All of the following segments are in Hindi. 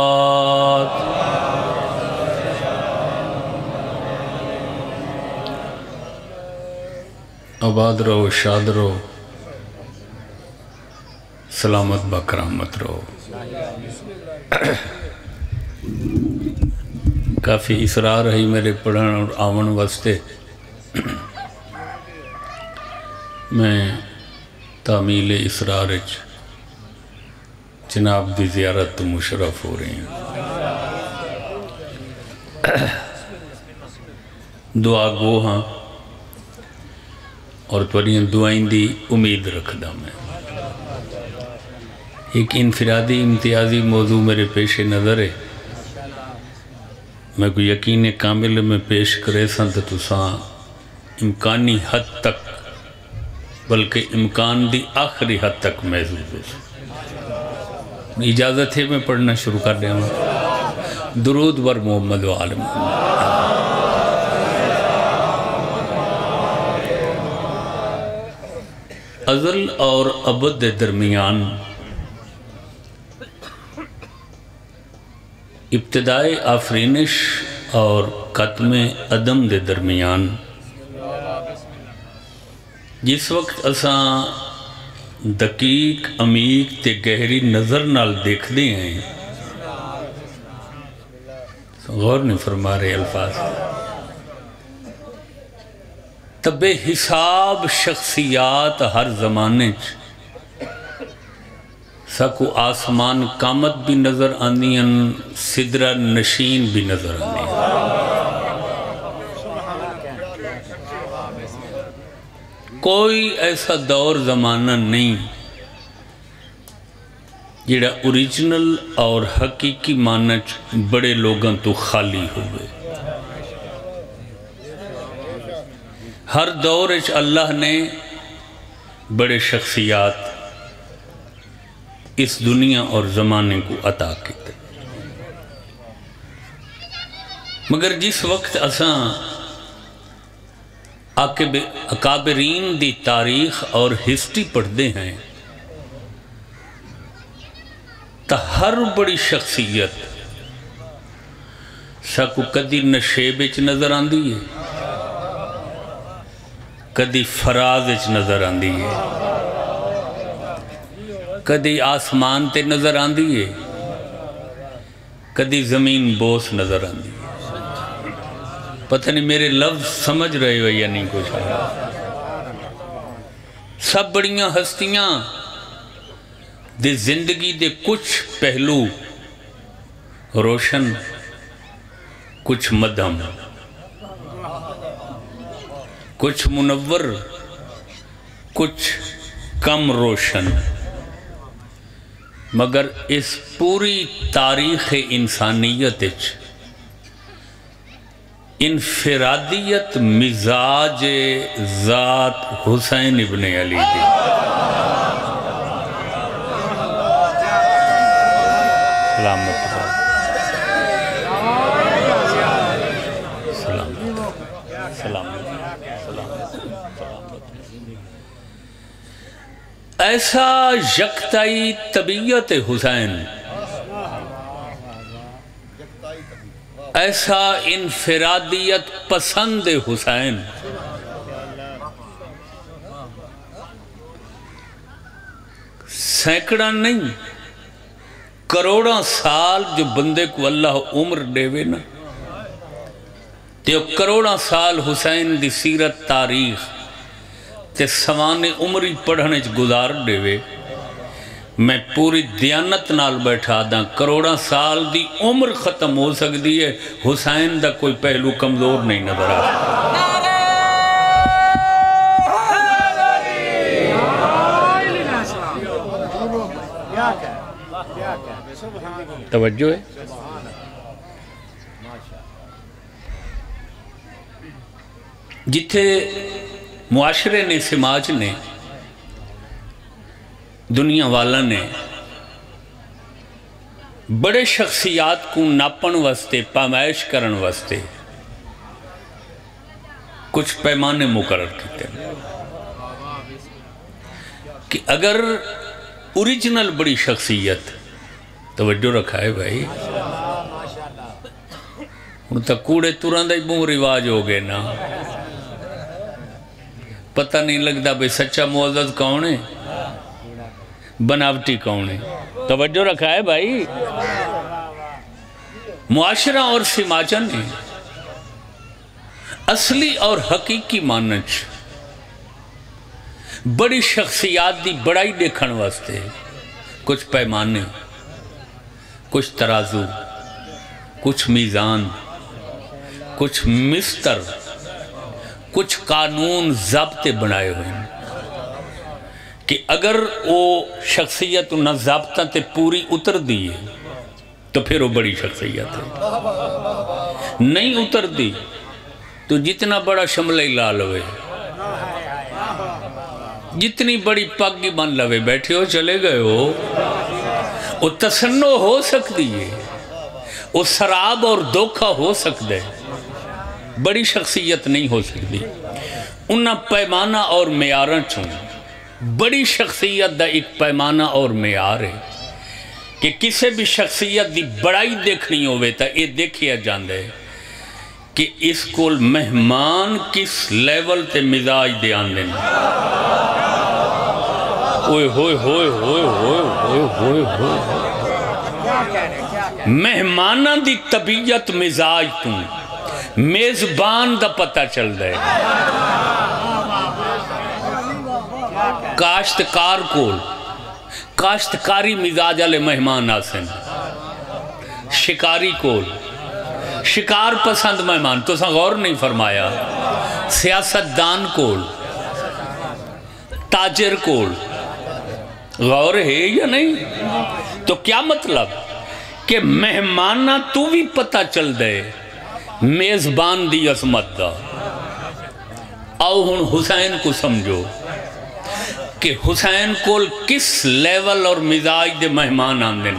आबाद। रहो, शाद रहो, सलामत, बकरामत रहो। काफ़ी इसरार रही मेरे पढ़न और आवन वास्ते। मैं तामील इसरार जनाब की जियारत मुशरफ हो रही दुआ गो हाँ और थोड़िया दुआई की उम्मीद रखदा मैं। एक इनफरादी, इम्तियाजी मौजू मेरे पेशे नज़र है। मैं कोई यकीन कामिल में पेश करे सा तो तुसा इम्कानी हद तक, बल्कि इम्कान की आखिरी हद तक महसूस हो इजाज़त है, मैं पढ़ना शुरू कर दिया दरूद वर मोहम्मद आलम। अज़ल और अबद के दरमियान इब्तदाई आफरीनिश और कतम अदम के दरमियान। जिस वक्त असा अमीक ते गहरी नज़र नाल देखते हैं। गौर नहीं फरमा रहे अल्फाज। तबे हिसाब शख्सियात हर जमाने सकू आसमान कामत भी नज़र आंदी सिदरा नशीन भी नज़र आंदी कोई ऐसा दौर ज़माना नहीं। जिड़ा ओरिजिनल और हकीकी मान बड़े लोगों तो खाली गए हर दौर अल्लाह ने बड़े शख्सियात इस दुनिया और ज़माने को अता किए मगर जिस वक्त असा अकाबरीन की तारीख और हिस्ट्री पढ़ते हैं। तो हर बड़ी शख्सियत सकू कदी नशेब नज़र आती है, कदी फराज नज़र आती है, कदी आसमान ते नज़र आती है, कदी ज़मीन बोस नज़र आती है। पता नहीं मेरे लफ्ज समझ रहे हो या नहीं कुछ। सब बड़िया हस्तियाँ, दे ज़िंदगी दे कुछ पहलू, रोशन, कुछ मध्यम, कुछ मुनवर कुछ कम रोशन। मगर इस पूरी तारीख इंसानियत इनफरादियत मिजाज ज़ात हुसैन इबन अली दी सलामत ऐसा यकताई तबीयत हुसैन ऐसा इनफरादियत पसंद हुसैन। सैकड़ा नहीं, करोड़ा साल जो बंदे को अल्लाह उम्र देवे ना तो करोड़ा साल हुसैन की सीरत तारीख, ते सवाने उम्र ही पढ़ने गुजार देवे। मैं पूरी दयानत नाल बैठा दा। करोड़ा साल की उम्र खत्म हो सकती है। हुसैन का कोई पहलू कमज़ोर नहीं नज़र आ। तवज्जो है? जिथे मुआशरे ने समाज ने दुनिया वाला ने बड़े शख्सियात को नापन वास्ते, पामाइश करन वास्ते कुछ पैमाने मुकर किए कि अगर ओरिजिनल बड़ी शख्सियत तवज्जो रखा है भाई। हूँ तो कूड़े तुरंत ही मूह रिवाज हो गए ना। पता नहीं लगता भाई सच्चा मुआजत कौन है। बनावटी कौन है? तवज्जो रखा है भाई। मुआशरा और सिमाचन है। असली और हकीकी मानच। बड़ी शख्सियात की बड़ाई देखने वास्ते कुछ पैमाने, कुछ तराजू, कुछ मीज़ान, कुछ मिस्तर, कुछ कानून जबते बनाए हुए हैं। कि अगर वो शख्सियत उन्हें जबता ते पूरी उतर दी है तो फिर वो बड़ी शख्सियत है। नहीं उतरती तो जितना बड़ा शमला ला लवे, जितनी बड़ी पग ही बन लवे, बैठे हो, चले गए हो, वो तसन्नो हो सकती है, वो शराब और धोखा हो सकता है, बड़ी शख्सियत नहीं हो सकती। उन्हें पैमाना और म्यार चों बड़ी शख्सियत का एक पैमाना और म्यार है कि किसी भी शख्सियत की बड़ाई देखनी हो देखिया है कि इस को मेहमान किस लैवल ते मिजाज दे आते हैं मेहमाना की तबीयत मिजाज तू। मेजबान का पता चलता है। काश्तकार को काश्तकारी मिजाज वाले मेहमान आसन। शिकारी कोल शिकार पसंद मेहमान तो गौर नहीं फरमाया। सियासतदान कोल ताजर कोल गौर है या नहीं? तो क्या मतलब कि मेहमाना तू भी पता चल दे, मेजबान दी असमत का आओ हूँ हुसैन को समझो। कि हुसैन को किस लेवल और मिजाज के मेहमान आते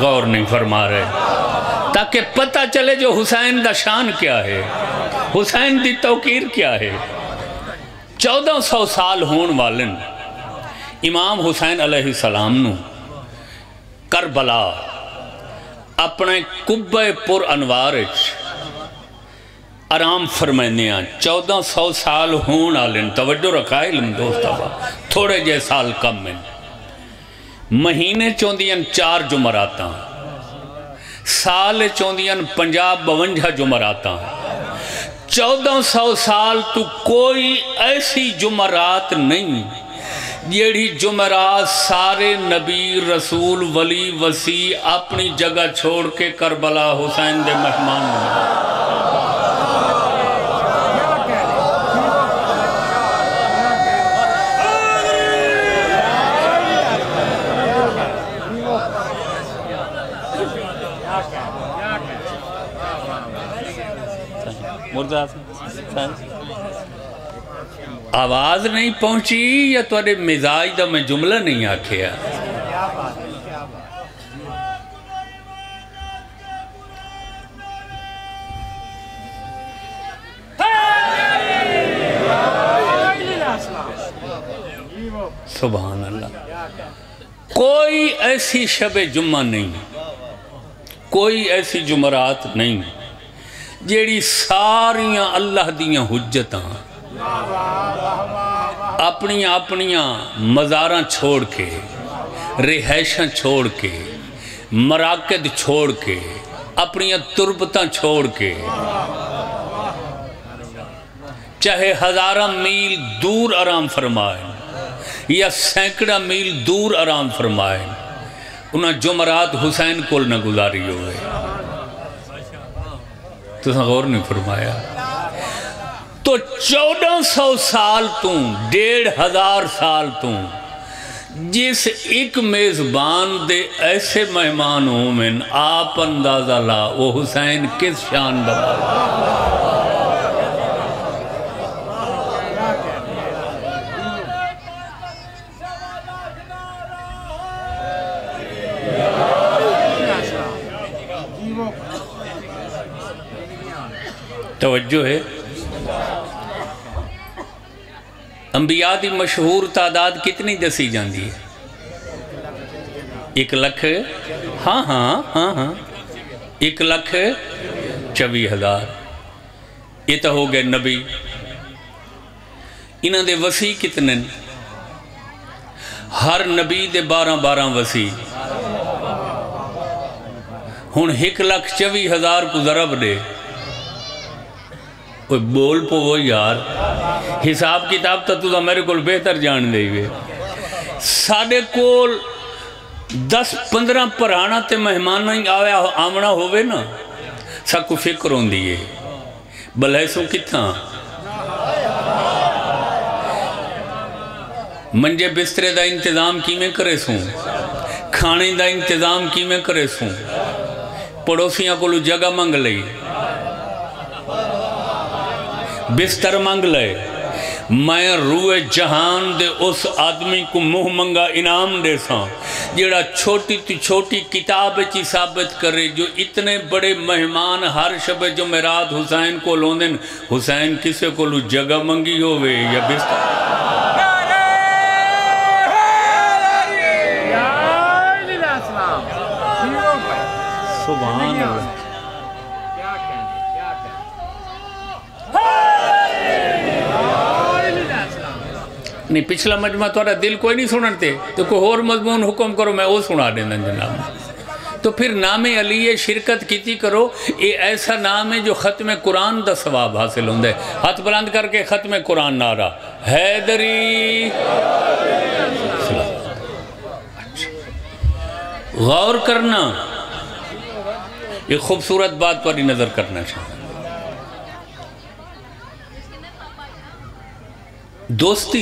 गौर नहीं फरमा रहे। ताकि पता चले जो हुसैन का शान क्या है, हुसैन की तोकीर क्या है। चौदह सौ साल होने वाले इमाम हुसैन सलाम करबला अपने कुब्बे पुर अनवार आराम फरमाने चौदह सौ साल होने वाले तवज्जो रखा इलम दोस्त थोड़े जे साल कम हैं। महीने चौंदियाँ चार जुमरात। साल चौंदियाँ पंजाब बवंजा जुमरात। चौदह सौ साल तो कोई ऐसी जुमरात नहीं, जेड़ी जुमरात सारे नबी रसूल, वली, वसी अपनी जगह छोड़ के करबला हुसैन दे मेहमान आवाज़ नहीं पहुँची या थोड़े मिजाज का मैं जुमला नहीं आखिया सुबह अल्लाह कोई ऐसी शब जुम्मा नहीं, कोई ऐसी जुमरात नहीं। जेड़ी सारिया अल्लाह दियाँ हुज्जत, अपनिया अपनिया मज़ार छोड़ के, रिहायशा छोड़ के, मराकद छोड़ के अपन तुरबत छोड़ के, चाहे हज़ारा मील दूर आराम फरमाए या सैकड़ा मील दूर आराम फरमाए उन्हें जुमरात हुसैन को गुजारी हो तो गौर नहीं फरमाया तो चौदह सौ साल तू डेढ़ हज़ार साल तू जिस एक मेजबान दे ऐसे मेहमान हो मैं आप अंदाज़ा ला वो हुसैन किस शान बता तवज्जो है अंबिया की मशहूर तादाद कितनी दसी जाती है एक लख हाँ हाँ हाँ हाँ एक लख चौबी हज़ार ये तो हो गए नबी इन्हों के वसी कितने हर नबी दे बारह बारह वसी हूँ एक लख चौबी हज़ार को जरब दे कोई बोल पवो यार। हिसाब किताब तो तू मेरे को बेहतर जान दे साढ़े कोल दस पंद्रह पराना तो मेहमान आया आमना होवे ना सबको फ़िक्र होंगी है। भले सो कितना मंजे बिस्तरे का इंतज़ाम किमें करे सू? खाने का इंतज़ाम किमें करे सू? पड़ोसियों को जगह मंग ली बिस्तर मंग ले। मैं रूए जहान दे उस आदमी को मुँह मंगा इनाम दे सा जड़ा छोटी तो छोटी किताब ची साबित करे जो इतने बड़े मेहमान हर शब जुमेरात हुसैन को लोंदे हुसैन किसे को जगह मंगी होवे या बिस्तर? सुभान नहीं पिछला मजमा थोड़ा दिल कोई नहीं सुनते तो कोई होर मजमून हुक्म करो मैं वो सुना देना जनाब तो फिर नाम अली शिरकत की करो ये ऐसा नाम है जो ख़त्म कुरान का सवाब हासिल होंगे हथ बुलंद करके ख़त्म कुरान नारा हैदरी गौर करना ये खूबसूरत बात पर नज़र करना चाहिए दोस्ती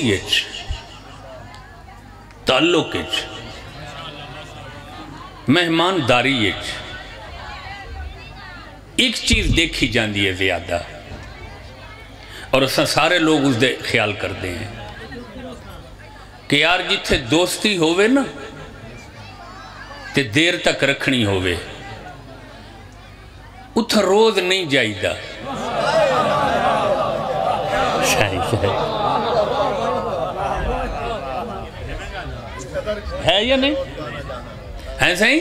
ताल्लुक मेहमानदारी एक चीज़ देखी जाती है ज़्यादा, और अस सारे लोग उसके ख्याल करते हैं कि यार जिथे दोस्ती होवे ना, ते देर तक रखनी होवे। उत रोज नहीं जाइदा है या नहीं? है सही?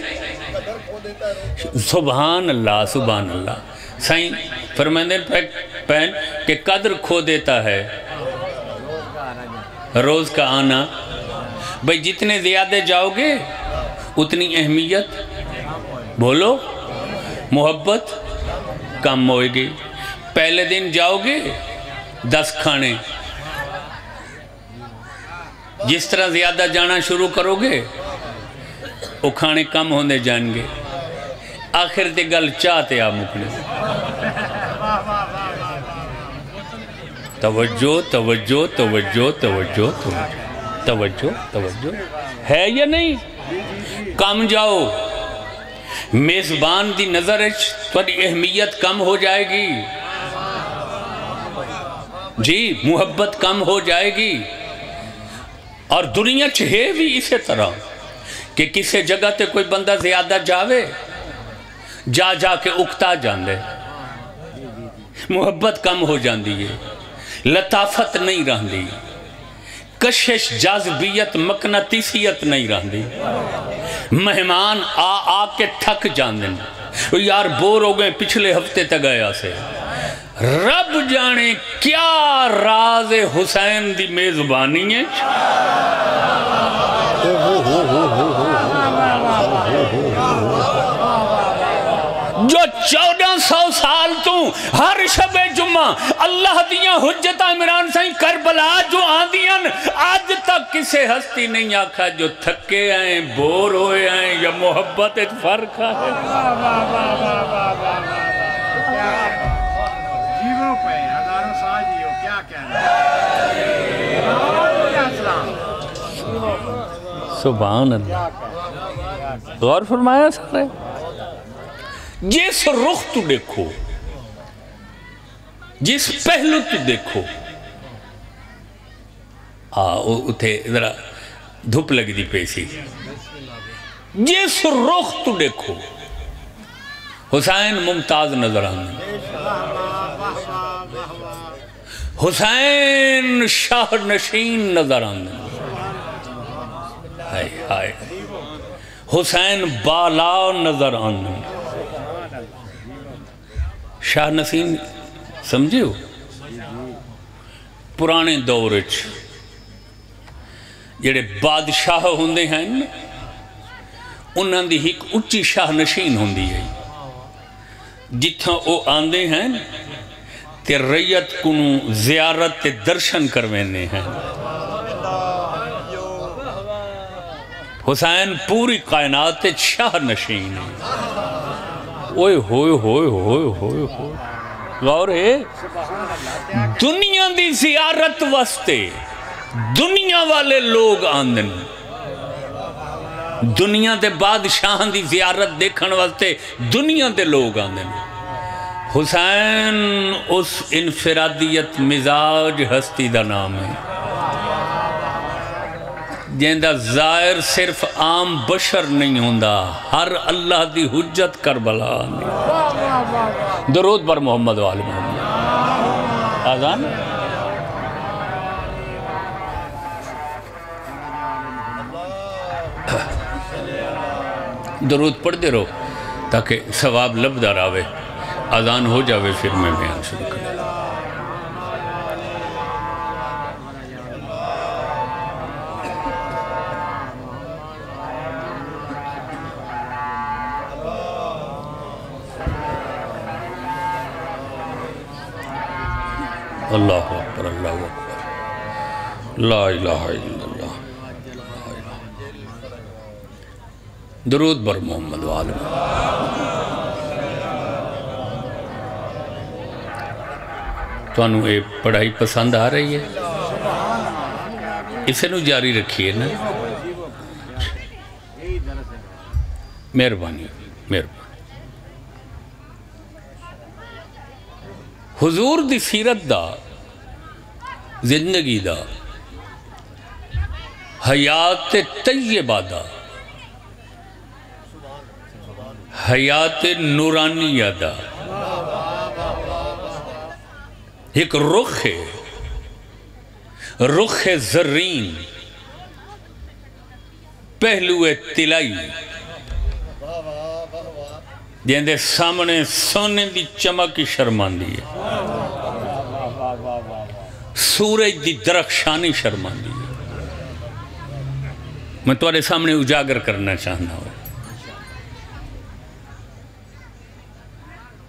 सुबहान अल्लाह सुबहान अल्लाह सही फरमाते पहन के कदर खो देता है। रोज का आना। भाई, जितने ज़्यादा जाओगे, उतनी अहमियत। बोलो। मोहब्बत कम होएगी। पहले दिन जाओगे, दस खाने। जिस तरह ज़्यादा जाना शुरू करोगे, वो खाने कम होने जाएँगे। आखिर ते गल चाहते आ मुकने। तवज्जो तवज्जो तवज्जो तवज्जो तवज्जो तवज्जो। है या नहीं? कम जाओ। मेज़बान की नज़र थोड़ी अहमियत कम हो जाएगी। जी, मुहब्बत कम हो जाएगी। और दुनिया च है भी इस तरह कि किसी जगह ते कोई बंदा ज़्यादा जावे, जा जा के उगता जाए मुहब्बत कम हो जाती है, लताफत नहीं रही कशिश, जाजबियत, मकनतीसीयत नहीं रही मेहमान आ आ के थक जाते यार बोर हो गए, पिछले हफ़्ते तक गया से। रब जाने क्या राज हुसैन की मेजबानी है? जो चौदह सौ साल तू हर शबे जुम्मा अल्लाह दिया हुज्जत इमरान सही करबला जो आंदियन अज तक किसे हस्ती नहीं आखा जो थके आए, बोर होए आए, या मोहब्बत फ़र्क है सुबह गौर फरमाया सारे। जिस रुख तू देखो, जिस पहलू तू देखो, आ उथे जरा धुप लगती पे सी। जिस रुख तू देखो हुसैन मुमताज नजर आने हुसैन शाह नशीन नजर आने हाय हाय हुसैन बाला नजर आने शाह नसीम समझे हो पुराने दौर ਜਿਹੜੇ ਬਾਦਸ਼ਾਹ ਹੁੰਦੇ ਹਨ ਉਹਨਾਂ ਦੀ ਇੱਕ ਉੱਚੀ ਸ਼ਾਹ ਨਸ਼ੀਨ ਹੁੰਦੀ ਹੈ ਜਿੱਥੋਂ ਉਹ ਆਂਦੇ ਹਨ ਤੇ ਰਈਅਤ ਨੂੰ ਜ਼ਿਆਰਤ ਤੇ ਦਰਸ਼ਨ ਕਰਵੇਨੇ ਹਨ। ਹੁਸੈਨ ਪੂਰੀ ਕਾਇਨਾਤ ਤੇ ਸ਼ਾਹ ਨਸ਼ੀਨ ਓਏ ਹੋਏ ਹੋਏ ਹੋਏ ਹੋਏ ਹੋਏ। ਗੌਰ ਹੈ ਦੁਨੀਆ ਦੀ ਜ਼ਿਆਰਤ ਵਾਸਤੇ ਦੁਨੀਆ ਵਾਲੇ ਲੋਕ ਆਂਦੇ ਨੇ। ਦੁਨੀਆ ਦੇ ਬਾਦਸ਼ਾਹਾਂ ਦੀ ਜ਼ਿਆਰਤ ਦੇਖਣ ਵਾਸਤੇ ਦੁਨੀਆ ਦੇ ਲੋਕ ਆਉਂਦੇ ਨੇ। हुसैन उस इनफरादियत मिजाज हस्ती का नाम है। ज़िंदा ज़ाहिर सिर्फ़ आम बशर नहीं होंदा, हर अल्लाह की हुज्जत करबला दरूद पर मोहम्मद वाल मोहम्मद। दरूद पढ़ते रहो, ताकि सवाब लभदा रहे। आजान हो जावे, फिर मैं बयान शुरू करूँ अल्लाह अकबर अल्लाह अकबर। ला इलाहा दरूद बर मोहम्मद वाल ਤੁਹਾਨੂੰ ਇਹ ਪੜ੍ਹਾਈ ਪਸੰਦ ਆ ਰਹੀ ਹੈ ਇਸੇ ਨੂੰ ਜਾਰੀ ਰੱਖੀਏ ਨਾ ਮਿਹਰਬਾਨੀ ਮਿਹਰਬਾਨੀ ਹਜ਼ੂਰ ਦੀ ਸੀਰਤ ਦਾ ਜ਼ਿੰਦਗੀ ਦਾ ਹਯਾਤ ਤੈਯਬਾ ਦਾ ਹਯਾਤ ਨੂਰਾਨੀਆ ਦਾ एक रुख है। रुख है जर्रीन पहलू है तिलाई। जिंदे सामने सोने की चमक ही शर्मांदी है। सूरज की दरखशानी शर्मांदी है। मैं थोड़े सामने उजागर करना चाहता हूँ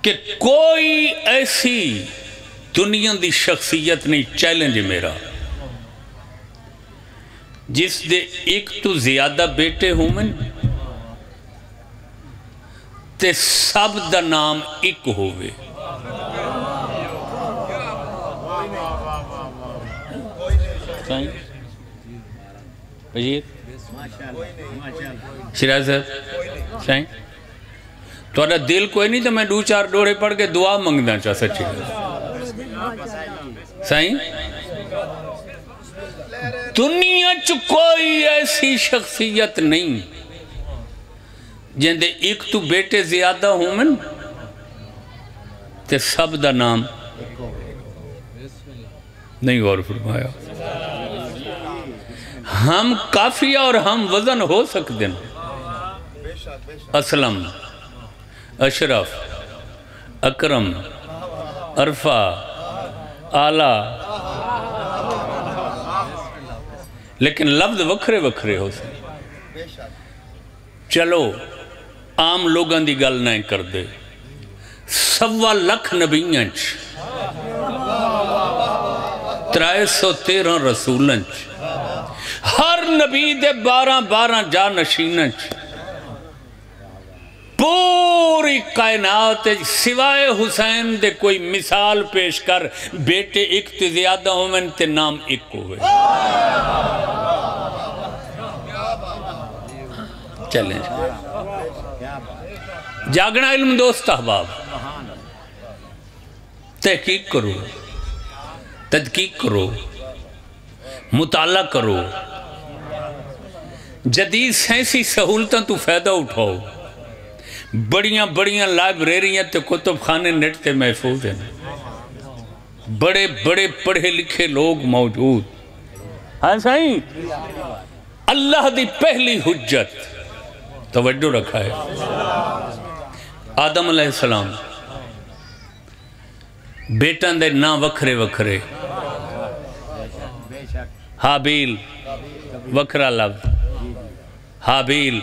कि कोई ऐसी दुनिया की शख्सियत नहीं चैलेंज मेरा। जिस दे एक तो ज़्यादा बेटे होवन ते सब दा नाम एक होवे। सिराज साहब। साईं। थोड़ा दिल कोई नहीं तो मैं दो चार डोरे पढ़ के दुआ मंगना चाह सच्ची साईं दुनिया च कोई ऐसी शख्सियत नहीं, जिंदे एक तो बेटे ज़्यादा होवन ते सब दा नाम नहीं गौर फरमाया। हम काफिया और हम वज़न हो सकते हैं। असलम, अशरफ, अकरम, अरफा आला। लेकिन लफ्ज वखरे वखरे हो सकते चलो, आम लोगों की गल नहीं करते सवा लख नबिया त्रै सौ तेरह रसूलों हर नबी दे बारह बारह जा नशीन पूरी कायनात सिवाय हुसैन दे कोई मिसाल पेश कर, बेटे एक तो ज़्यादा होवन ते नाम एक होवे। चलें। जागना इल्म दोस्त अहबाब। तहकीक करो। तदकीक करो। मुताला करो। जदीद साइंसी सहूलतों तू फ़ायदा उठाओ। बड़िया बड़िया लाइब्रेरियाँ तो कुतुब खाने नेट से महफूज हैं। बड़े बड़े पढ़े लिखे लोग मौजूद। हाँ साईं, अल्लाह की पहली हुज्जत। तवज्जो रखा है। आदम अलैहिस्सलाम बेटा दे ना वखरे वखरे। हाबील, वखरा लफ्ज। हाबील,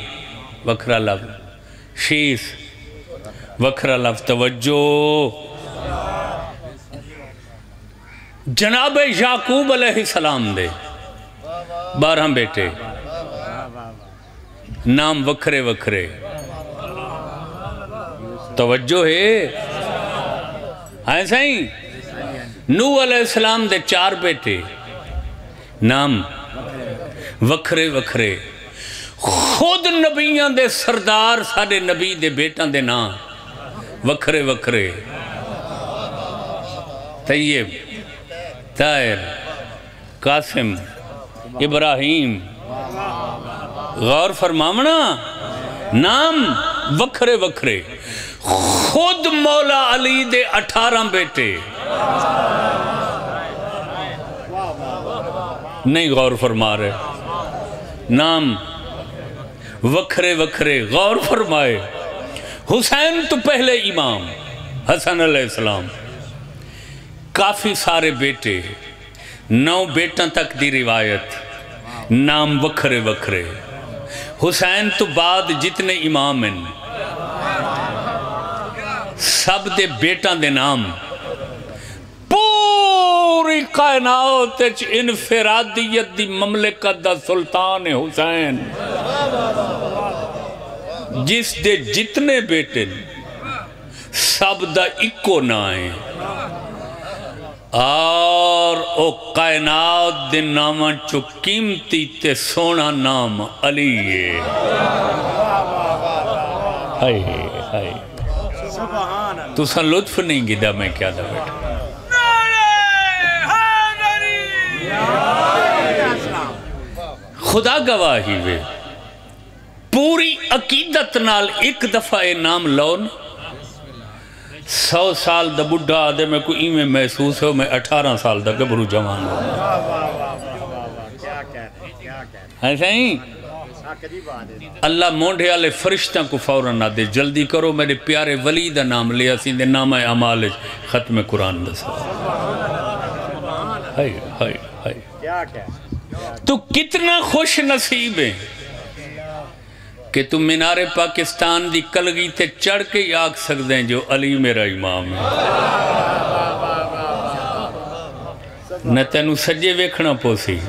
वखरा लफ्ज। शीस वखरा लफ्ज तवज्जो। जनाब याकूब अलैहिस्सलाम दे। बारह बेटे। नाम वखरे वखरे। तवज्जो है? ही नू अलैहिस्सलाम दे चार बेटे। नाम वखरे वखरे। खुद नबिया के सरदार साडे नबी दे बेटा के नाम वखरे वखरे। तैयब, तायर, कासिम, इब्राहिम। गौर फरमावना, नाम वखरे वखरे। खुद मौला अली दे अठारह बेटे। नहीं गौर फरमा रहे। नाम वखरे वखरे गौर फरमाए, हुसैन तो पहले इमाम, हसन अलैहिस्सलाम काफ़ी सारे बेटे, नौ बेटा तक दी रिवायत, नाम वखरे वखरे। हुसैन तो बाद जितने इमाम हैं, सब दे बेटा दे नाम, पूरी कायनात इनफरादियत दी ममलिकत दा सुल्तान हुसैन। जिस दे जितने बेटे दा इको ना है और ओ कायनात दे नाम चो कीमती ते सोना नाम अली है। तुसा लुत्फ नहीं गिदा मैं क्या था बेटा? खुदा गवाही वे। पूरी अकीदत नाल एक दफ़ा ये नाम लो न। सौ साल द बुढ़ा आदे में कोई इवें महसूस हो मैं अठारह साल द गभरू जवान हो। ऐसा ही अल्लाह मोढ़े वाले फरिश्तों को फ़ौरन ना दे। जल्दी करो मेरे प्यारे वली का नाम लिया सी दे नाम है अमाल खत्म कुरान दसा हाय हाय हाय। तू कितना खुश नसीब है। कि तू मीनारे पाकिस्तान दी कलगी ते चढ़ के ही आख सकते जो अली मेरा इमाम है। न तेन सज्जे वेखना पोसी।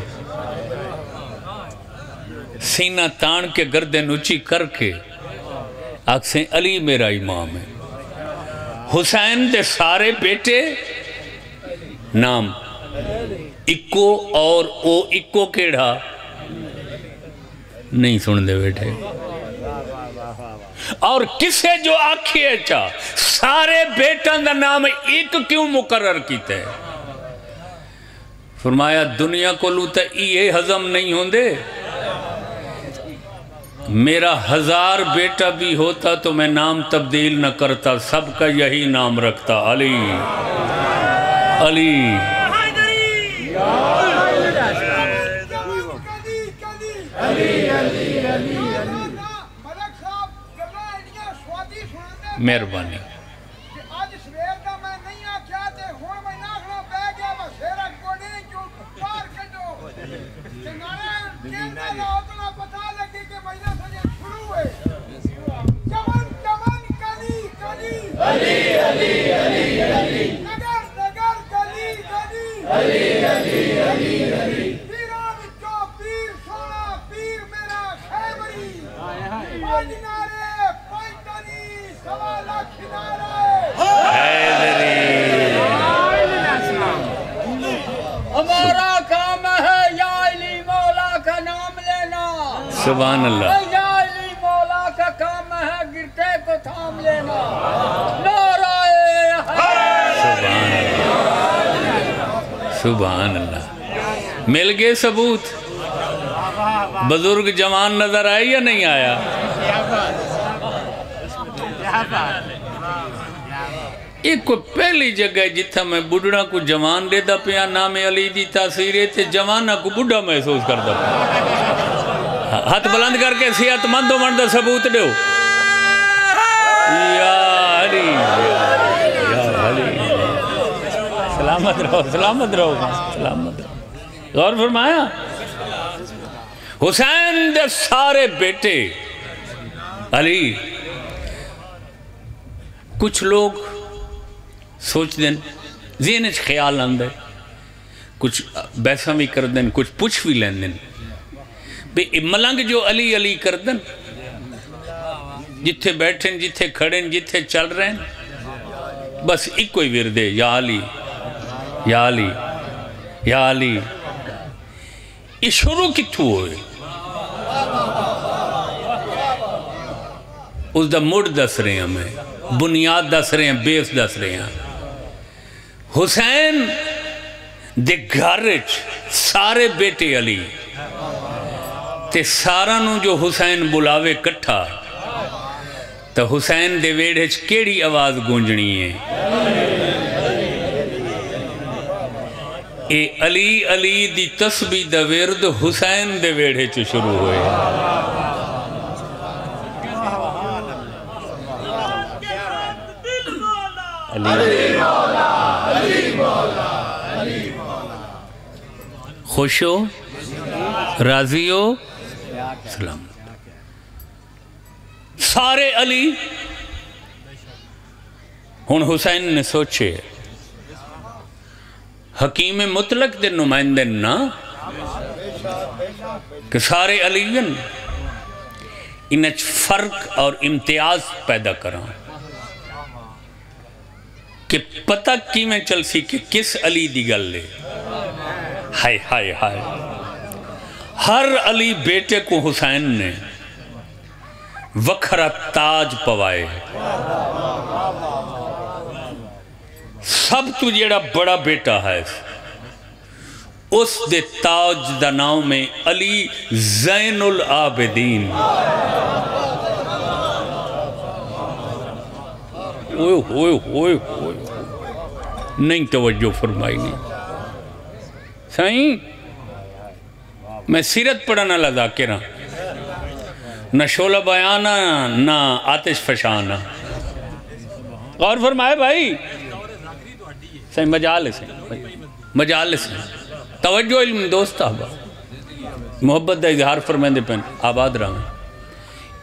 सीना तान के गर्दन ऊँची करके आखसे, अली मेरा इमाम है। हुसैन दे सारे बेटे नाम इको और ओ इको केड़ा? नहीं सुनते बेटे। और किसे जो आखिए चा? सारे बेटा का नाम एक क्यों मुकर्र किया है फरमाया, दुनिया को लू तो ये हजम नहीं होंगे मेरा हज़ार बेटा भी होता तो मैं नाम तब्दील न करता, सबका यही नाम रखता, अली। अली। मेहरबानी ਅੱਜ ਸਵੇਰ ਦਾ ਮੈਂ ਨਹੀਂ ਆਖਿਆ ਤੇ ਹੁਣ ਮੈਂ ਨਾਖਣਾ ਪੈ ਗਿਆ सुबहान अल्लाह मौला का काम है गिरते को थाम लेना। नाराए सुबहान अल्लाह मिल गए सबूत? बुज़ुर्ग जवान नज़र आए या नहीं आया? एक कोई पहली जगह जिथा मैं बुढ़ा को जवान देता पिया नाम अली दी तासीर ते जवाना को बुढ़ा महसूस करता पिया। हथ बुलंद करके सेहतमंद होने का सबूत दो। सलामत रहो सलामत रहो सलामत रहो। गौर फरमाया, हुसैन दे सारे बेटे, अली, कुछ लोग सोचते हैं जेन च ख्याल आंदा, कुछ बैसा भी कर दें कुछ पुछ भी लेंदे भी मलंग जो अली अली कर दें जिथे बैठे जिथे खड़े जिथे चल रहे हैं बस इको ही विरदे या अली या अली या अली। ये शुरू कितों होए? उसका मुड़ दस रहे हैं मैं बुनियाद दस रहे हैं, बेस दस रहे हैं। हुसैन दे घर सारे बेटे अली। तो सारा जो हुसैन बुलावे कट्ठा तो हुसैन दे वेड़े केड़ी आवाज़ गूंजनी है ए अली अली दी तस्बी द विरद हुसैन दे वेड़े च शुरू हो खुश हो राज़ी हो सलाम सारे अली हूँ हुसैन ने सोचे, हकीम मुतलक के नुमाइंदे ना कि सारे अलीन इन फ़र्क और इम्तियाज़ पैदा करा। कि पता किमें चल सी कि किस अली दी गल है? हाय हाय हाय। हर अली बेटे को हुसैन ने वखरा ताज पवाए। सब तू जेड़ा बड़ा बेटा है उस दे ताज दा नाम में अली आबिदीन। होए होए होए नहीं तवज्जो फरमाई नहीं साईं मैं सीरत पढ़ने वाला जाकिर हाँ। ना शोला बयाना ना आतिश फशाना और फरमाए, भाई, सही, मजाल से मजाल से तवज्जो इल्म दोस्त आबा। मोहब्बत का इजहार फरमाते पे आबाद रहा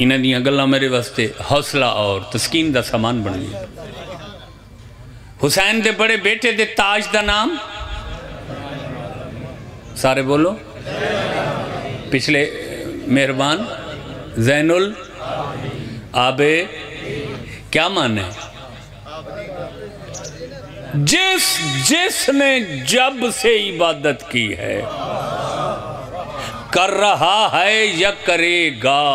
इन्हों दल मेरे वास्ते हौसला और तस्कीन का समान बन गया। हुसैन के बड़े बेटे के ताज का नाम? सारे बोलो. पिछले मेहरबान, जैनुल, आबे, क्या माने? जिस, जिसने जब से इबादत की है, कर रहा है या करेगा,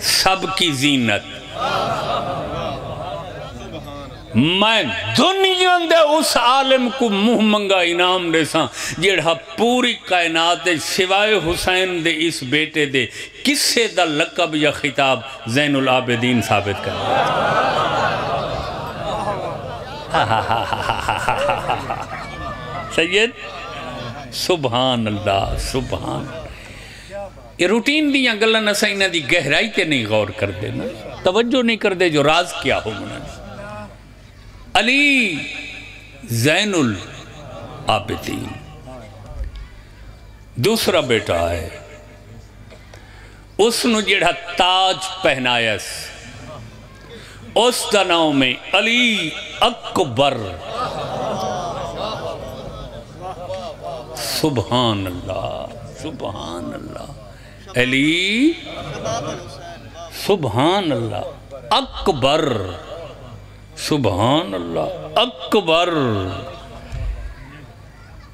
सबकी जीनत। मैं दुनिया दे उस आलिम को मुँह मंगा इनाम दे सा जेड़ा पूरी कायनात सिवाय हुसैन दे इस बेटे दे किस्से दा लकब या खिताब जैनुल आबिदीन साबित कर। सैयद सुबहान अल्लाह सुबहान ये रूटीन दियाँ गल्लां असा इन्हां गहराई ते नहीं गौर करते ना। तवज्जो नहीं करते जो राज क्या हो मना अली जैनुल आबिदीन। दूसरा बेटा है। उसनु जेड़ा ताज पहनायस उसका नाम है अली अकबर। सुबहान अल्लाह सुबहान अल्लाह अली सुबहान अल्लाह अकबर। सुबहान अल्लाह अकबर।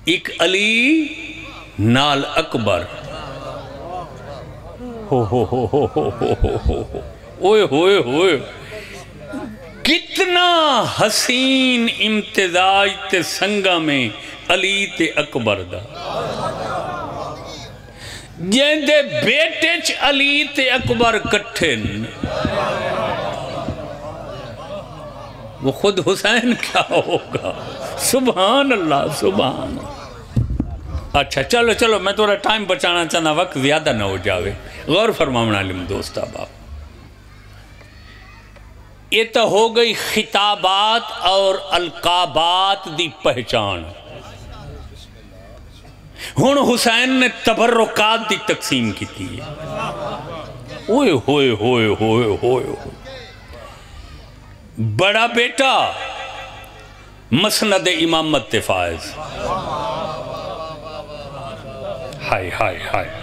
एक अली, नाल अकबर। हो हो हो हो हो हो हो कितना हसीन इम्तिजाज ते संगा में अली ते अकबर दा। जेंदे बेटे च अली ते अकबर कट्ठे वो खुद हुसैन क्या होगा? सुबहान अल्लाह सुबहान अच्छा चलो चलो, मैं थोड़ा टाइम बचाना चाहना, वक्त ज़्यादा ना हो जावे। गौर फरमावना लिम दोस्त बाप ये तो हो गई खिताबात और अलकाबात दी पहचान। हूँ हुसैन ने तबर्रुकात की तकसीम की थी। ओए होए होए होए होए। बड़ा बेटा, मसनद इमामत फायज। हाय हाय हाय।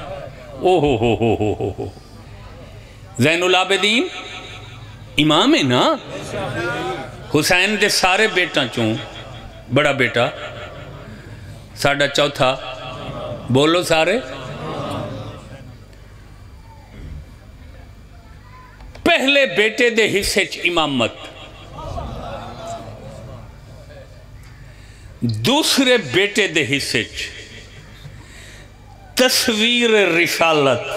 ओ, हो हो हो हो हो हो। जैनुल आबिदीन, इमाम है ना? हुसैन के सारे बेटा चों, बड़ा बेटा। साढ़ा चौथा। बोलो सारे। पहले बेटे दे हिस्से च इमामत। दूसरे बेटे दे हिस्से तस्वीर रिसालत।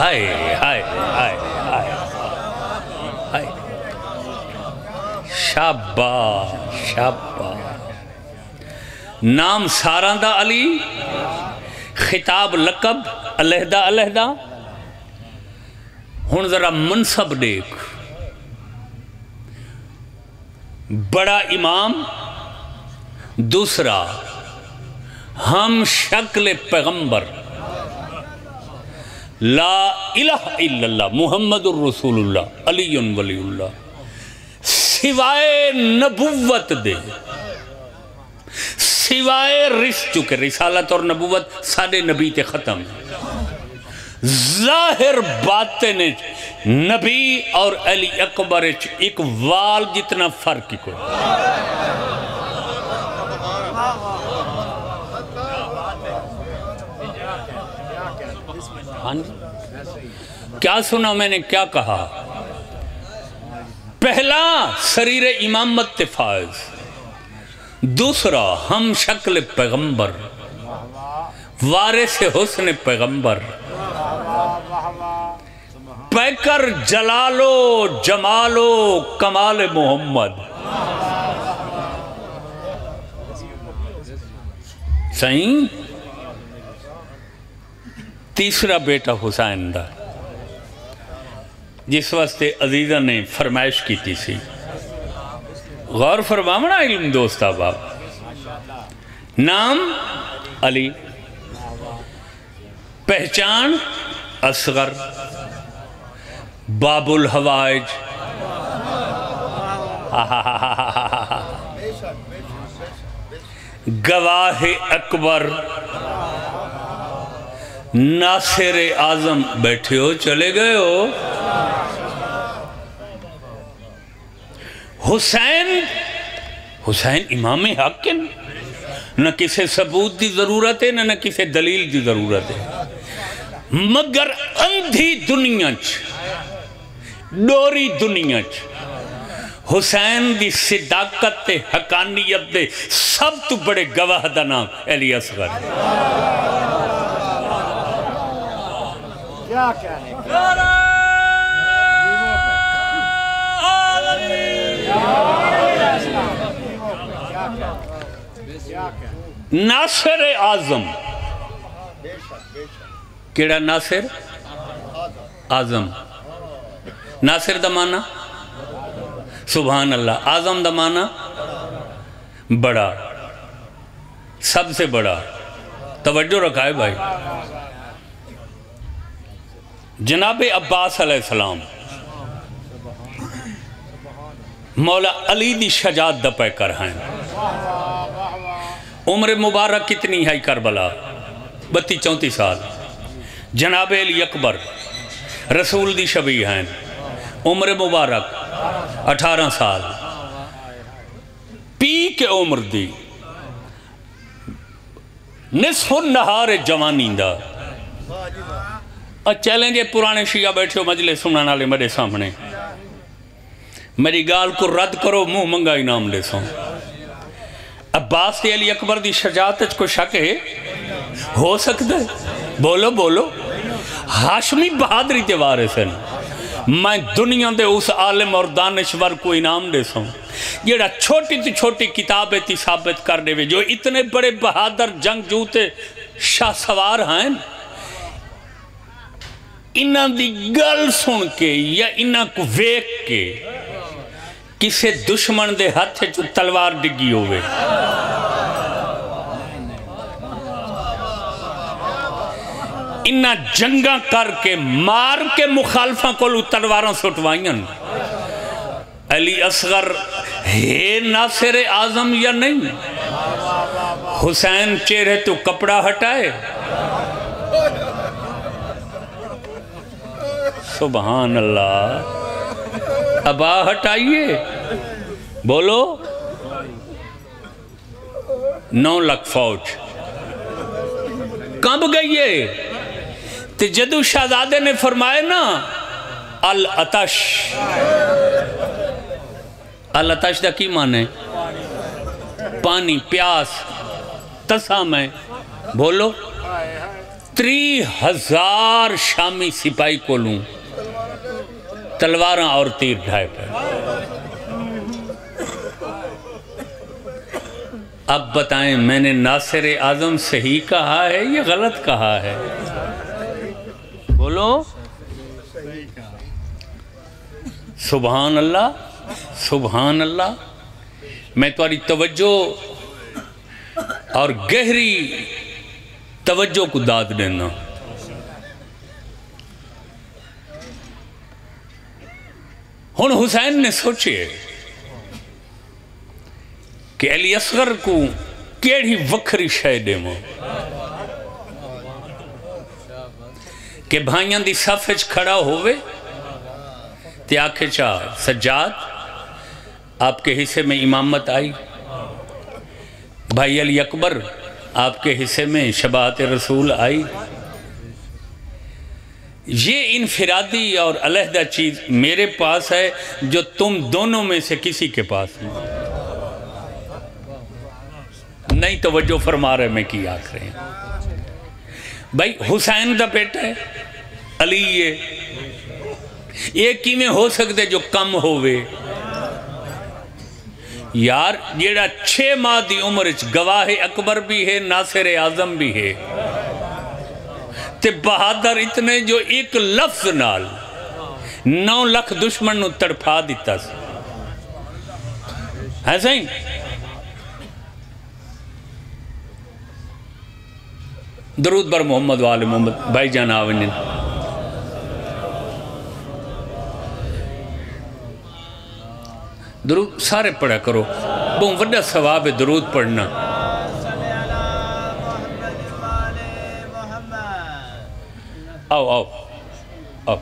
हाय हाय हाय हाय। हाय। शाबाश शाबाश। नाम सारा दा अली, खिताब लकब, अलहदा अलहदा। हूँ जरा मनसब देख। बड़ा इमाम, दूसरा, हम शक्ल पैगंबर। ला इला मुहम्मद रसूलुल्लाह अली वलीउल्लाह। सिवाय नबुवत दे। सिवाय रिस चुके रिसालत और नबुवत साढ़े नबी ते ख़त्म। ज़ाहिर बातें ने नबी और अली अकबर एक वाल जितना फ़र्क ही कोई। हाँ क्या सुना मैंने, क्या कहा? पहला शरीर इमामत फाज दूसरा, हम शक्ल पैगंबर। वारे से हुस्न पैगंबर। पैकर जलालो, जमालो, कमाल मोहम्मद। सही? तीसरा बेटा हुसैन दा, जिस वास्ते अजीजा ने फरमाइश की सी। गौर फरमावना इल्म दोस्ता बाप। नाम अली। पहचान असगर। बाबुल हवाइज गवाह अकबर। नासिर आज़म बैठे हो, चले गए हो। हुसैन हुसैन इमाम हक न। किसी सबूत की ज़रूरत है, न न किसी दलील की ज़रूरत है। मगर अंधी दुनिया च डोरी दुनिया च। हुसैन की सिदाकत ते हकानियत दे सब तो बड़े गवाह का नाम क्या कहने नासिर आज़म। केड़ा नासिर? आज़म। नासिर दमाना सुबहान अल्लाह आज़म दमाना बड़ा। सबसे बड़ा। तवज्जो रखा है भाई। जनाब अब्बास अलैहिस्सलाम, मौला अली दी शजात द पैकर हैं। उम्र मुबारक कितनी है करबला? बत्ती चौंतीस साल। जनाब अली अकबर, रसूल दी शबी हैं। उम्र मुबारक, अठारह साल। पी के उम्र दी। निसफुल नहार जवानी दा। चैलेंज पुराने शिया बैठे हो, मजले सुनने वाले मेरे सामने। मेरी गाल को रद्द करो, मुँह मंगा इनाम ले सो। अब्बास ते अली अकबर की शजात कोई शक है? हो सकता है? बोलो बोलो। हाशमी बहादरी ते वारिस हैं। मैं दुनिया दे उस आलिम और दानश्वर को इनाम दे सो जेड़ा छोटी तो छोटी किताब ती साबित कर देवे, जो इतने बड़े बहादुर जंग जूते शाह सवार हैं, इन्हों की गल सुन के या इन्हों को वेख के किसी दुश्मन के हथ तलवार डिगी होवे। इन्ना जंगा करके, मार के मुखालफा को तलवारा सुटवाइया अली असगर, है नासिर आज़म या नहीं? हुसैन चेहरे तो कपड़ा हटाए। सुबहान अल्लाह अबा हटाइए। बोलो। नौ लाख फौज। कब गई है तो जदू शहजादे ने फरमाए ना, अल अतश। अल अतश का की मान है? पानी, प्यास, तसा में। बोलो त्री हज़ार शामी सिपाही को लू तलवार और तीर ढाए पे अब बताएँ, मैंने नासिर आज़म सही कहा है या गलत कहा है? बोलो। सुबहान अल्लाह सुबहान अल्लाह मैं तुम्हारी तवज्जो और गहरी तवज्जो को दाद देना। हूँ हुसैन ने सोचे कि अली असगर को केड़ी वखरी शय देव। कि भाइयों की सफ च खड़ा होवे ते आखे चा, सज्जाद, आपके हिस्से में इमामत आई। भाई अली अकबर, आपके हिस्से में शबात रसूल आई। ये इनफरादी और अलहदा चीज़ मेरे पास है, जो तुम दोनों में से किसी के पास नहीं नहीं तो वजो फरमा रहे मैं की आख रहे हैं। भाई, हुसैन का बेटा है, अली ये। ये किमें हो सकते जो कम होवे? यार, जेड़ा छे माह की उम्र च गवाह अकबर भी है, नासिर आज़म भी है, ते बहादुर इतने जो एक लफ्ज नाल नौ लख दुश्मन नु तड़फा दिता है सही? दरूद बर मोहम्मद वाल मोहम्मद, भाई जान आवन दरूद सारे पढ़ा करो। बहुत बड़ा सवाब है दरूद पढ़ना। आओ आओ आओ।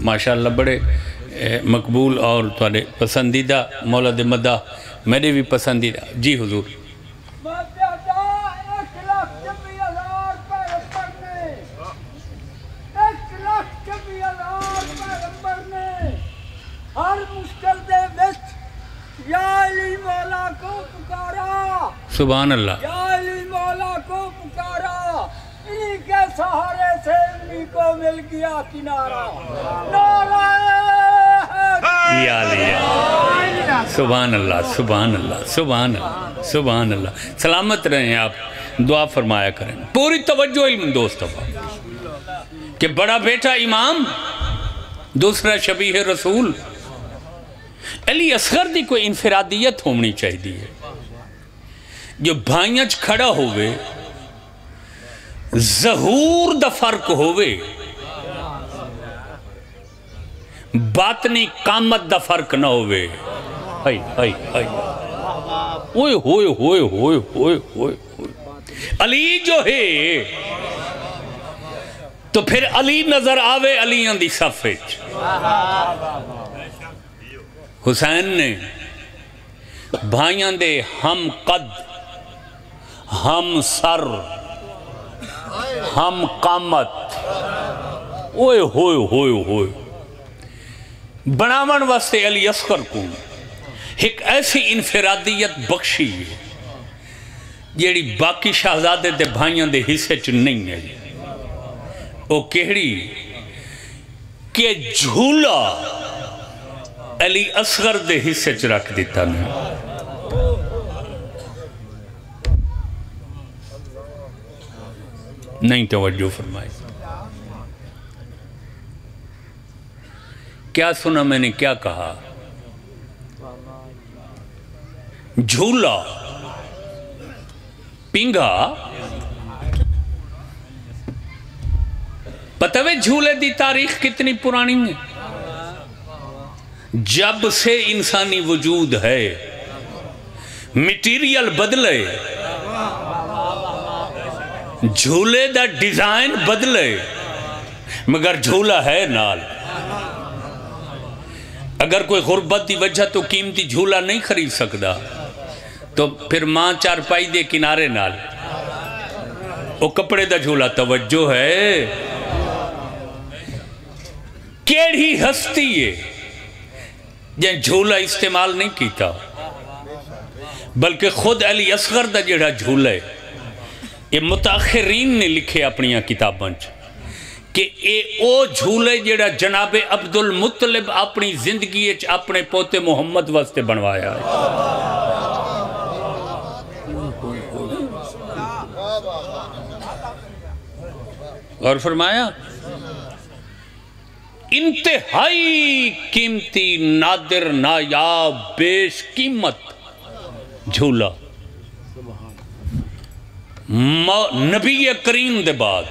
माशाल्लाह बड़े मकबूल और थोड़े पसंदीदा मौला मदा मेरे भी पसंदीदा। जी हुजूर। सुबहान अल्लाह को पुकारा के सहारे से को मिल गया किनारा नारायण या लिया सुबहान अल्लाह सुबहान अल्लाह सुबहान अल्लाह सुबहान अल्लाह सलामत रहें आप, दुआ फरमाया करें। पूरी तवज्जो इल्म दोस्त कि। बड़ा बेटा इमाम, दूसरा शबी है रसूल। अली असगर की कोई इनफरादियत होनी चाहिए। जो भाइयों खड़ा होवे, जहूर द फ़र्क होवे। बातनी कामत का फ़र्क ना होए। अली जो है तो फिर अली नज़र आवे अलियाँ दी सफ हुसैन ने, भाइयों दे हम कद, हम सर, हम कामत। ओए, होए होए होए। बनावन वास्ते अली असकर को। एक ऐसी इनफरादियत बख्शी जेड़ी बाकी शहजादे दे भाइयों दे हिस्से च नहीं है वो केड़ी कि झूला अली असगर दे हिस्से च रख दिता ने। नहीं तवज्जो फरमाई क्या सुना मैंने, क्या कहा? झूला। पिंगा। पता वे झूले की तारीख कितनी पुरानी है? जब से इंसानी वजूद है मटीरियल बदले। झूले का डिज़ाइन बदले। मगर झूला है नाल। अगर कोई गुरबत की वजह तो कीमती झूला नहीं खरीद सकता तो फिर माँ चारपाई दे किनारे नाल। वो कपड़े का झूला तवज्जो है। केड़ी हस्ती है जै झूला इस्तेमाल नहीं किया बल्कि खुद अली असगर का जोड़ा झूला है, ये मुताखरीन ने लिखे अपन किताबों कि ये झूले जड़ा जनाबे अब्दुल मुतलिब अपनी ज़िंदगी अपने पोते मुहम्मद वास्ते बनवाया है। और फरमाया, इंतहाई कीमती नादिर नायाब बेश कीमत झूला। नबी करीम के बाद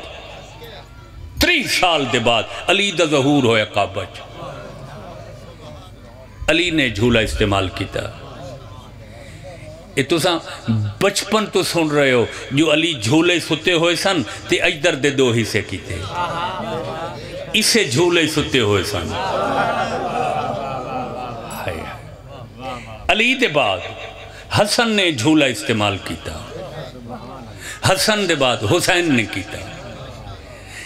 त्री साल दे बाद अली दा जहूर होया काबा अली ने झूला इस्तेमाल किया ये बचपन तो सुन रहे हो, जो अली झूले सुते हुए सन, ते इधर दे दो हिस्से किते। इसे झूले सुते हुए सन। अली दे बाद हसन ने झूला इस्तेमाल किया हसन दे बाद हुसैन ने किया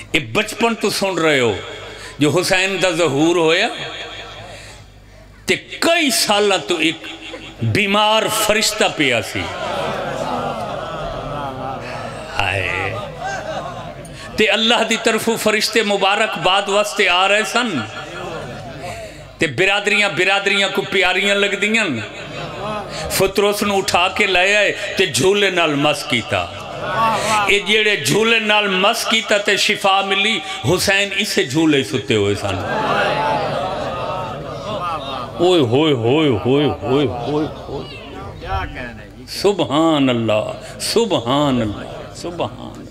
ये बचपन तो सुन रहे हो, जो हुसैन का जहूर होया, ते कई साल तो एक बीमार फरिश्ता पिया सी। ते अल्लाह की तरफों फरिश्ते मुबारक बाद वास्ते आ रहे सन, ते बिरादरियाँ बिरादरियाँ को प्यारियाँ लगदियाँ फुतरोस उठा के ले आए, ते झूले नाल मस किया जेड़े झूले नाल मस किया ते शिफा मिली हुसैन इसे झूले सुते हुए सन ओए सुबहान अल्लाह सुबहान अल्लाह सुबहान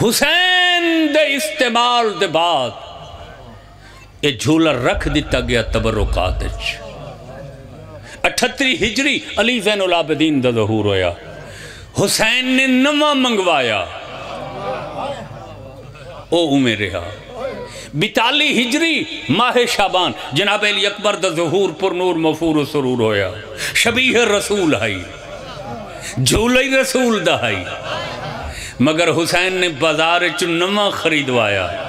हुसैन दे इस्तेमाल दे बाद ये झूला रख दिता गया तबरुकात अठत्तरी हिजरी अली जैन उलाबदीन का जहूर होया। हुसैन ने नवा मंगवाया। ओ उमे रहा। बिताली हिजरी माहे शाबान। जनाब अली अकबर द जहूर पुरनूर मफूर सरूर होया। शबीह रसूल हाई। झूल रसूल दहाई मगर हुसैन ने बाज़ार च नवा खरीदवाया।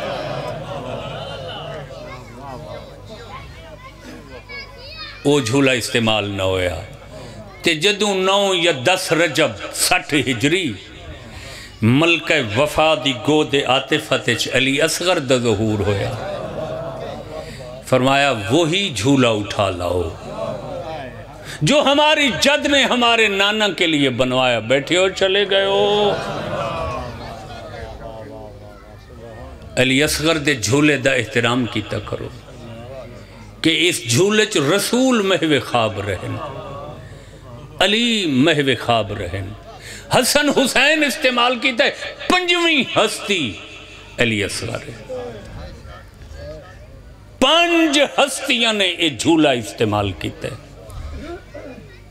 वो झूला इस्तेमाल न होया। ते नौ या दस रजब सठ हिजरी, मलक वफा दी गोद आतिफत अली असगर द जहूर होया। फरमाया, वही झूला उठा लाओ, जो हमारी जद ने हमारे नाना के लिए बनवाया। बैठे और चले गए हो। अली असगर दे झूले का एहतराम किया करो। कि इस झूले च रसूल महवे खाब रहन, अली महवे खाब रहन। हसन हुसैन इस्तेमाल किया पंजवी हस्ती अली असगर। पंज हस्तियाँ ने यह झूला इस्तेमाल किया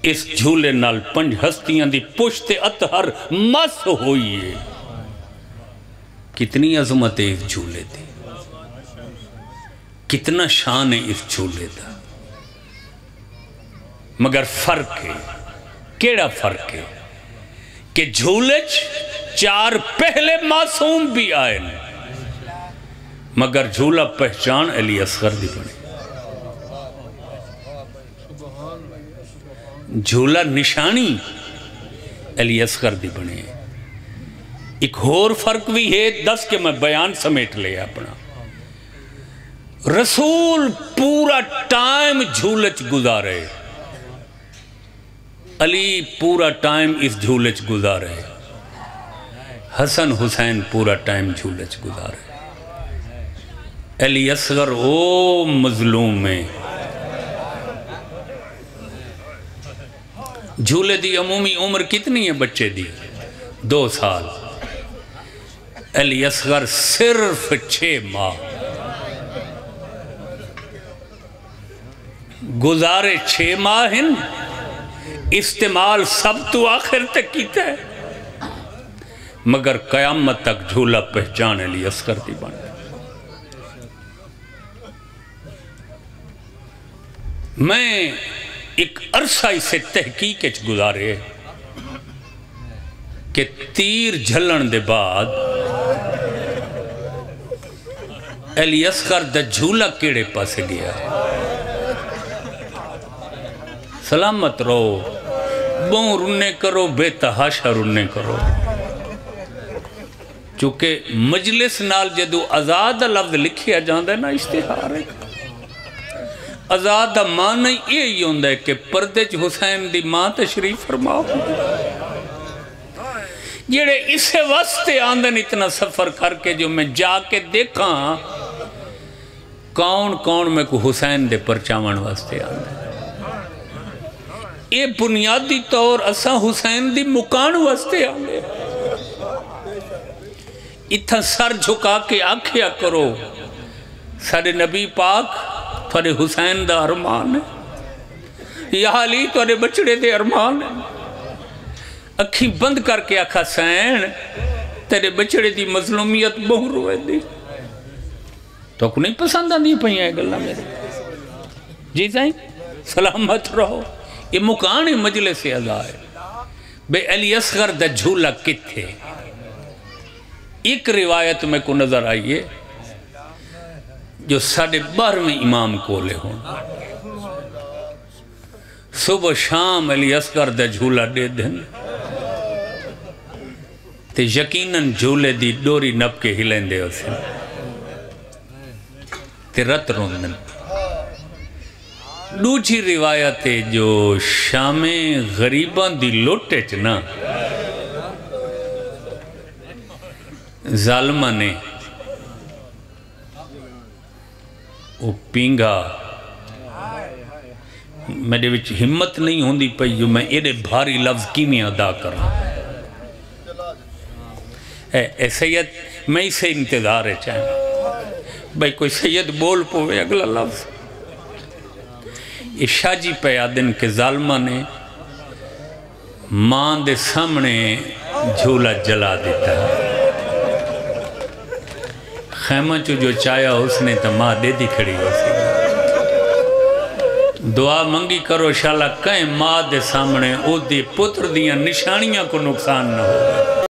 इस झूले नाल पंज हस्तियाँ दी पुश्त अतहर मस है। कितनी अजमत है इस झूले की कितना शान है इस झूले का। मगर फ़र्क है, केड़ा फ़र्क है? कि झूले चार पहले मासूम भी आए न। मगर झूला पहचान अली असगर दी बनी। झूला निशानी अली असगर दी बने। एक होर फ़र्क भी है, दस के मैं बयान समेट लिया अपना। रसूल पूरा टाइम झूलच गुजारे। अली पूरा टाइम इस झूलच गुजारे। हसन हुसैन पूरा टाइम झूलच गुजारे। अली असगर, ओ मजलूम में झूले दी अमूमी उम्र कितनी है बच्चे दी? दो साल। अली असगर सिर्फ़ छः माह। गुजारे छः माह इस्तेमाल सब तो आखिर तक किया है। मगर कयामत तक झूला पहचान अली असगर दी बन। मैं एक अरसा इसे तहकीक गुजारे कि तीर झलन दे बाद अली असगर दा झूला केड़े पासे गया है? सलामत रहो। बहु रुन्ने करो, बेतहाशा रुन्ने करो। चूँकि मजलिस नाल जदों आज़ाद दा लफ्ज लिखिया जाता है ना, इश्तिहार आज़ाद का मान यही होंगे कि परदे च हुसैन की माँ तशरीफ़ फरमाओ। जेड़े इसे वास्ते आंदे इतना सफ़र करके जो मैं जाके देखा कौन कौन मैं को हुसैन दे परचावन वास्ते आंदा ये बुनियादी तौर असा हुसैन दी मुकान वास्ते आंदे इतना सर झुका के आखिया करो सारे नबी पाक थोड़े हुसैन का अरमान है। थोड़े बछड़े दे अरमान अखी बंद करके आखा, सैन, तेरे बछड़े की मजलूमियत बहु रोए तो को नहीं पसंद आदि पे गल् जी साई, सलामत रहो। ये मुकान है मजले से है। बे अली असगर द झूला किथे? एक रिवायत में को नज़र आई है, जो साढ़े बारहवें इमाम कोले हो। सुबह शाम अली असगर द झूला दे दिन ते यकीनन झूले दी डोरी नप के हिलेंदे उसे ते रत रोंदन। दूजी रिवायत है जो शामे गरीबा दी लोटे च ना जालमा ने वो पींगा मेरे विच हिम्मत नहीं होंदी पई जो मैं एडे भारी लफ्ज किमें अदा करा ए सैयद मैं इसे इंतज़ार है चाहे भाई कोई सैयद बोल पवे अगला लफ्ज ये शाजी पे आदिन के जालमा ने माँ दे सामने झूला जला देता। खैमा चो जो चाया उसने तो माँ दे दी खड़ी हो दुआ मंगी करो शाला कहीं माँ दे सामने ओदे पुत्र दियाँ निशानियाँ को नुकसान न हो।